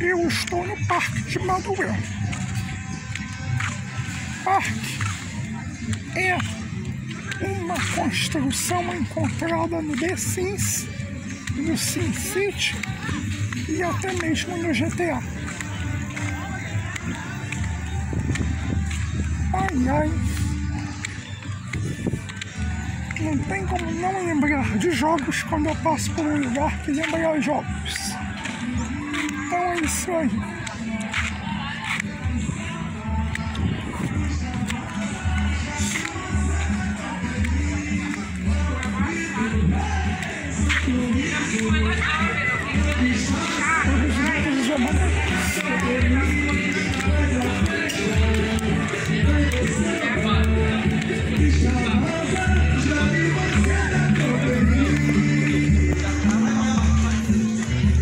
eu estou no Parque de Maduel. Parque é uma construção encontrada no The Sims, no SimCity e até mesmo no GTA. Ai ai. Não tem como não lembrar de jogos quando eu passo por um lugar que lembra jogos. Jogos de